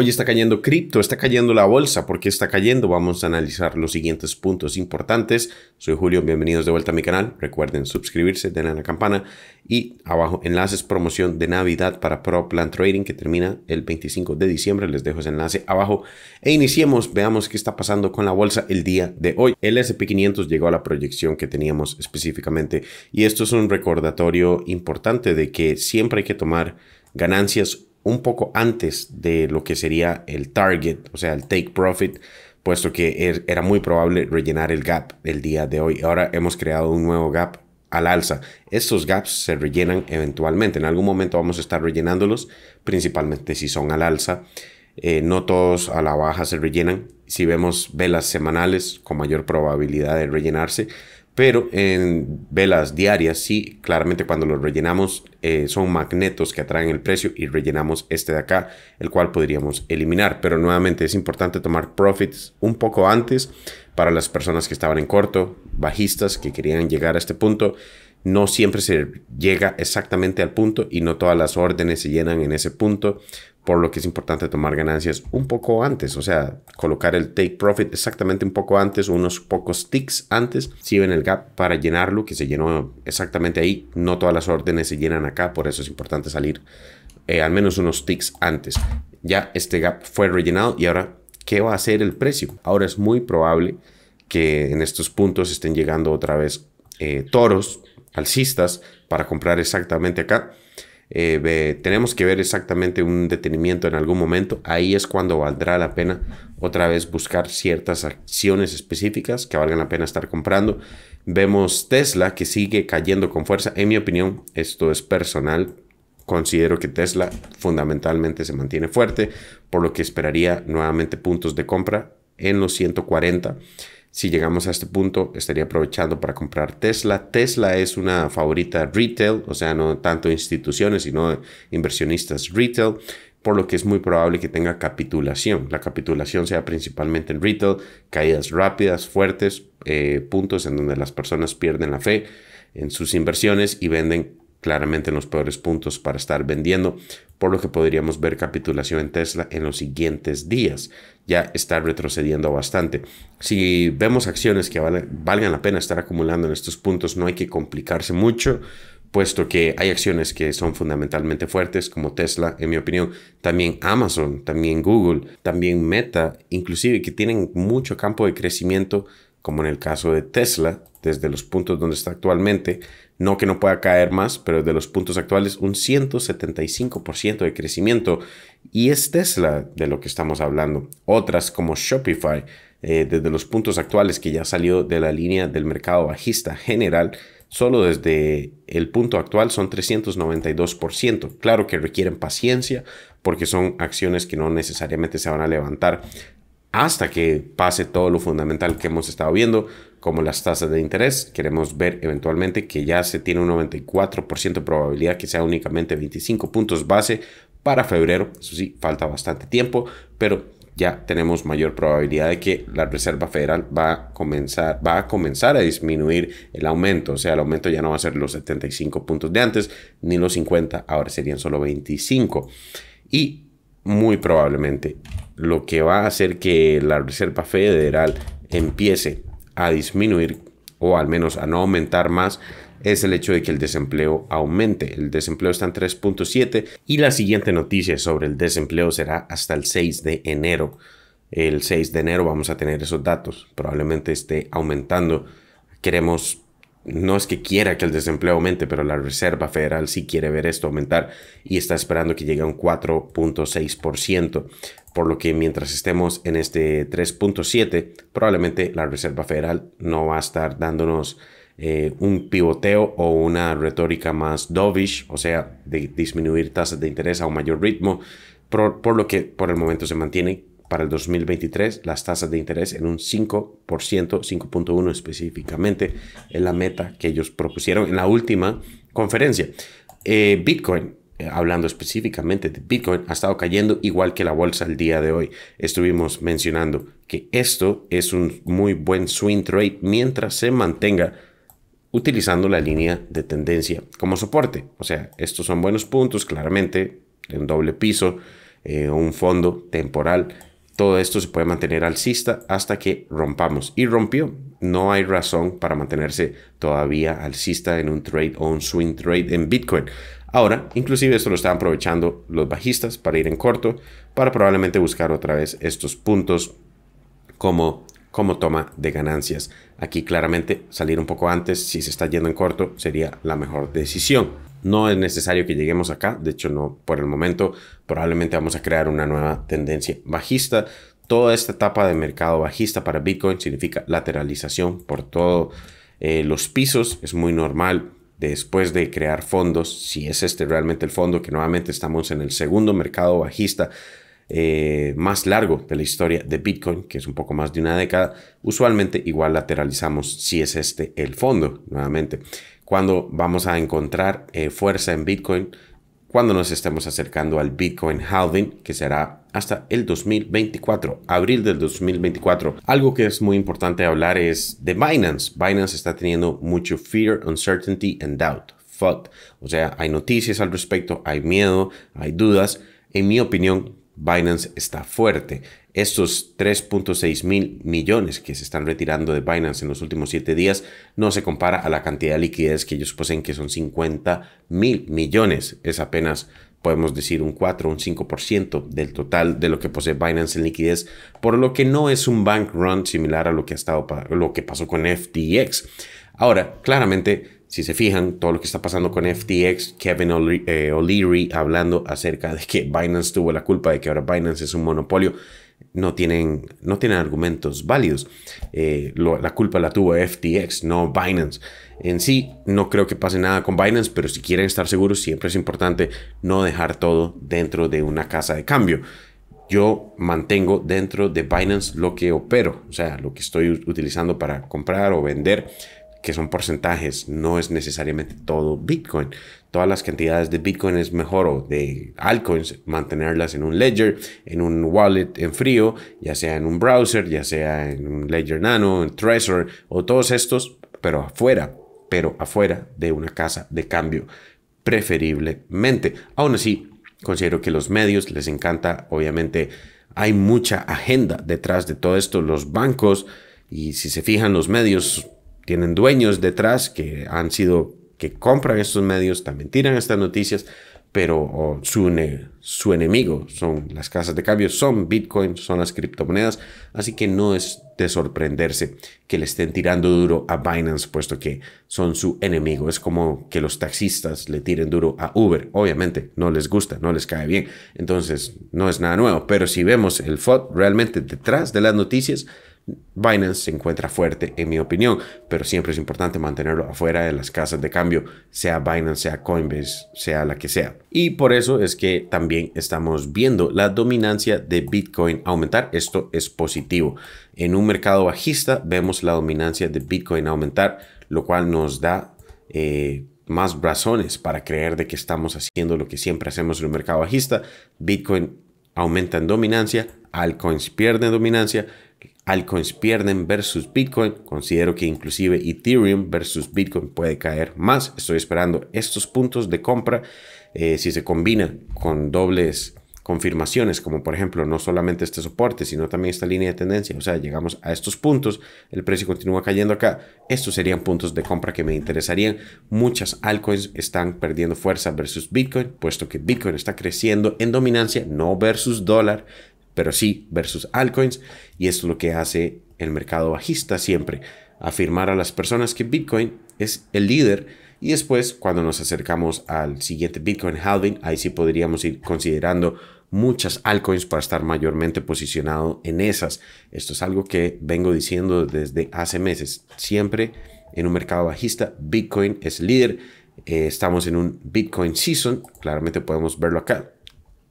Hoy está cayendo cripto, está cayendo la bolsa. ¿Por qué está cayendo? Vamos a analizar los siguientes puntos importantes. Soy Julio, bienvenidos de vuelta a mi canal. Recuerden suscribirse, denle a la campana y abajo enlaces promoción de Navidad para Pro Plan Trading que termina el 25 de diciembre. Les dejo ese enlace abajo e iniciemos. Veamos qué está pasando con la bolsa el día de hoy. El SP500 llegó a la proyección que teníamos específicamente y esto es un recordatorio importante de que siempre hay que tomar ganancias un poco antes de lo que sería el target, o sea, el take profit, puesto que er, era muy probable rellenar el gap el día de hoy. Ahora hemos creado un nuevo gap al alza. Estos gaps se rellenan eventualmente. En algún momento vamos a estar rellenándolos, principalmente si son al alza. Eh, no todos a la baja se rellenan. Si vemos velas semanales con mayor probabilidad de rellenarse, pero en velas diarias, sí, claramente cuando los rellenamos eh, son magnetos que atraen el precio y rellenamos este de acá, el cual podríamos eliminar. Pero nuevamente es importante tomar profits un poco antes para las personas que estaban en corto, bajistas, que querían llegar a este punto. No siempre se llega exactamente al punto y no todas las órdenes se llenan en ese punto por lo que es importante tomar ganancias un poco antes, o sea, colocar el take profit exactamente un poco antes, unos pocos ticks antes, si ven el gap para llenarlo, que se llenó exactamente ahí, no todas las órdenes se llenan acá, por eso es importante salir eh, al menos unos ticks antes. Ya este gap fue rellenado y ahora, ¿qué va a hacer el precio? Ahora es muy probable que en estos puntos estén llegando otra vez eh, toros alcistas para comprar exactamente acá eh, tenemos que ver exactamente un detenimiento en algún momento. Ahí es cuando valdrá la pena otra vez buscar ciertas acciones específicas que valgan la pena estar comprando. Vemos Tesla que sigue cayendo con fuerza. En mi opinión, esto es personal. Considero que Tesla fundamentalmente se mantiene fuerte, por lo que esperaría nuevamente puntos de compra en los 140. Si llegamos a este punto, estaría aprovechando para comprar Tesla. Tesla es una favorita retail, o sea, no tanto instituciones, sino inversionistas retail, por lo que es muy probable que tenga capitulación. La capitulación sea principalmente en retail, caídas rápidas, fuertes, eh, puntos en donde las personas pierden la fe en sus inversiones y venden claramente en los peores puntos para estar vendiendo, por lo que podríamos ver capitulación en Tesla en los siguientes días. Ya está retrocediendo bastante. Si vemos acciones que valgan la pena estar acumulando en estos puntos, no hay que complicarse mucho, puesto que hay acciones que son fundamentalmente fuertes, como Tesla, en mi opinión, también Amazon, también Google, también Meta, inclusive que tienen mucho campo de crecimiento, como en el caso de Tesla, desde los puntos donde está actualmente, no que no pueda caer más, pero de los puntos actuales un 175% de crecimiento. Y es Tesla de lo que estamos hablando. Otras como Shopify, eh, desde los puntos actuales que ya salió de la línea del mercado bajista general, solo desde el punto actual son 392%. Claro que requieren paciencia porque son acciones que no necesariamente se van a levantar hasta que pase todo lo fundamental que hemos estado viendo, como las tasas de interés. Queremos ver eventualmente que ya se tiene un 94% de probabilidad que sea únicamente 25 puntos base para febrero. Eso sí, falta bastante tiempo, pero ya tenemos mayor probabilidad de que la Reserva Federal va a comenzar, va a, comenzar a disminuir el aumento. O sea, el aumento ya no va a ser los 75 puntos de antes, ni los 50, ahora serían solo 25. Y muy probablemente lo que va a hacer que la Reserva Federal empiece a disminuir o al menos a no aumentar más es el hecho de que el desempleo aumente. El desempleo está en 3.7 y la siguiente noticia sobre el desempleo será hasta el 6 de enero. El 6 de enero vamos a tener esos datos. Probablemente esté aumentando. Queremos no es que quiera que el desempleo aumente, pero la Reserva Federal sí quiere ver esto aumentar y está esperando que llegue a un 4.6%, por lo que mientras estemos en este 3.7, probablemente la Reserva Federal no va a estar dándonos eh, un pivoteo o una retórica más dovish, o sea, de disminuir tasas de interés a un mayor ritmo, por lo que por el momento se mantiene para el 2023 las tasas de interés en un 5%, 5.1 específicamente, en la meta que ellos propusieron en la última conferencia. Eh, Bitcoin, eh, hablando específicamente de Bitcoin, ha estado cayendo igual que la bolsa el día de hoy. Estuvimos mencionando que esto es un muy buen swing trade mientras se mantenga utilizando la línea de tendencia como soporte. O sea, estos son buenos puntos, claramente, en doble piso eh, un fondo temporal. Todo esto se puede mantener alcista hasta que rompamos. Y rompió. No hay razón para mantenerse todavía alcista en un trade o un swing trade en Bitcoin. Ahora, inclusive esto lo están aprovechando los bajistas para ir en corto, para probablemente buscar otra vez estos puntos como, como toma de ganancias. Aquí claramente salir un poco antes, si se está yendo en corto, sería la mejor decisión. No es necesario que lleguemos acá, de hecho no por el momento, probablemente vamos a crear una nueva tendencia bajista. Toda esta etapa de mercado bajista para Bitcoin significa lateralización por todos eh, los pisos, es muy normal después de crear fondos, si es este realmente el fondo, que nuevamente estamos en el segundo mercado bajista eh, más largo de la historia de Bitcoin, que es un poco más de una década, usualmente igual lateralizamos si es este el fondo, nuevamente. Cuando vamos a encontrar eh, fuerza en Bitcoin, cuando nos estemos acercando al Bitcoin halving, que será hasta el 2024, abril del 2024. Algo que es muy importante hablar es de Binance. Binance está teniendo mucho fear, uncertainty and doubt. FUD. O sea, hay noticias al respecto, hay miedo, hay dudas. En mi opinión, Binance está fuerte. Estos 3.6 mil millones que se están retirando de Binance en los últimos 7 días no se compara a la cantidad de liquidez que ellos poseen, que son 50 mil millones. Es apenas, podemos decir, un 4 o un 5% del total de lo que posee Binance en liquidez, por lo que no es un bank run similar a lo que, ha estado, lo que pasó con FTX. Ahora, claramente, si se fijan, todo lo que está pasando con FTX, Kevin eh, O'Leary hablando acerca de que Binance tuvo la culpa de que ahora Binance es un monopolio, no tienen, no tienen argumentos válidos. Eh, la culpa la tuvo FTX, no Binance. En sí, no creo que pase nada con Binance, pero si quieren estar seguros, siempre es importante no dejar todo dentro de una casa de cambio. Yo mantengo dentro de Binance lo que opero, o sea, lo que estoy utilizando para comprar o vender que son porcentajes, no es necesariamente todo Bitcoin. Todas las cantidades de Bitcoin es mejor o de altcoins mantenerlas en un ledger, en un wallet en frío, ya sea en un browser, ya sea en un ledger nano, en Trezor o todos estos, pero afuera, pero afuera de una casa de cambio, preferiblemente. Aún así, considero que los medios les encanta, obviamente, hay mucha agenda detrás de todo esto, los bancos, y si se fijan los medios tienen dueños detrás que han sido, que compran estos medios, también tiran estas noticias, pero su, su enemigo son las casas de cambio, son Bitcoin, son las criptomonedas, así que no es de sorprenderse que le estén tirando duro a Binance, puesto que son su enemigo. Es como que los taxistas le tiren duro a Uber. Obviamente no les gusta, no les cae bien. Entonces no es nada nuevo. Pero si vemos el FOD realmente detrás de las noticias, Binance se encuentra fuerte, en mi opinión, pero siempre es importante mantenerlo afuera de las casas de cambio, sea Binance, sea Coinbase, sea la que sea. Y por eso es que también estamos viendo la dominancia de Bitcoin aumentar. Esto es positivo. En un mercado bajista vemos la dominancia de Bitcoin aumentar, lo cual nos da... Eh, más razones para creer de que estamos haciendo lo que siempre hacemos en un mercado bajista. Bitcoin aumenta en dominancia, altcoins pierden dominancia, altcoins pierden versus Bitcoin. Considero que inclusive Ethereum versus Bitcoin puede caer más. Estoy esperando estos puntos de compra. Eh, si se combina con dobles confirmaciones, como por ejemplo no solamente este soporte, sino también esta línea de tendencia, o sea, llegamos a estos puntos, el precio continúa cayendo acá, estos serían puntos de compra que me interesarían. Muchas altcoins están perdiendo fuerza versus Bitcoin, puesto que Bitcoin está creciendo en dominancia, no versus dólar, pero sí versus altcoins. Y esto es lo que hace el mercado bajista siempre, afirmar a las personas que Bitcoin es el líder. Y después, cuando nos acercamos al siguiente Bitcoin halving, ahí sí podríamos ir considerando muchas altcoins para estar mayormente posicionado en esas. Esto es algo que vengo diciendo desde hace meses. Siempre en un mercado bajista, Bitcoin es líder. Eh, estamos en un Bitcoin season, claramente podemos verlo acá.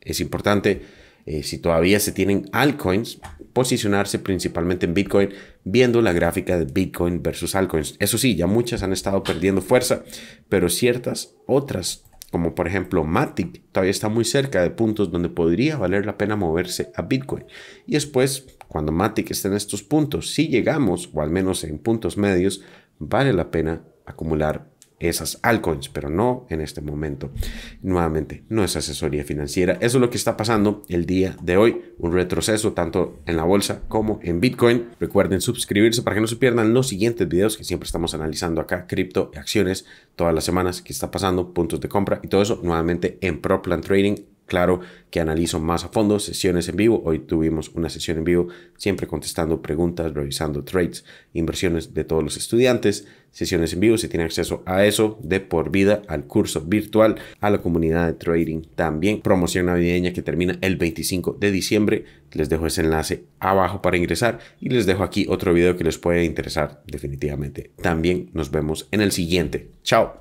Es importante eh, si todavía se tienen altcoins, posicionarse principalmente en Bitcoin, viendo la gráfica de Bitcoin versus altcoins. Eso sí, ya muchas han estado perdiendo fuerza, pero ciertas otras, como por ejemplo Matic, todavía está muy cerca de puntos donde podría valer la pena moverse a Bitcoin. Y después, cuando Matic esté en estos puntos, si llegamos, o al menos en puntos medios, vale la pena acumular esas altcoins, pero no en este momento. Nuevamente, no es asesoría financiera. Eso es lo que está pasando el día de hoy. Un retroceso tanto en la bolsa como en Bitcoin. Recuerden suscribirse para que no se pierdan los siguientes videos que siempre estamos analizando acá, cripto, acciones, todas las semanas, qué está pasando, puntos de compra y todo eso nuevamente en ProPlan Trading Claro que analizo más a fondo sesiones en vivo. Hoy tuvimos una sesión en vivo, siempre contestando preguntas, revisando trades, inversiones de todos los estudiantes. Sesiones en vivo, si tienen acceso a eso de por vida, al curso virtual, a la comunidad de trading también. Promoción navideña que termina el 25 de diciembre. Les dejo ese enlace abajo para ingresar y les dejo aquí otro video que les puede interesar definitivamente. También nos vemos en el siguiente. Chao.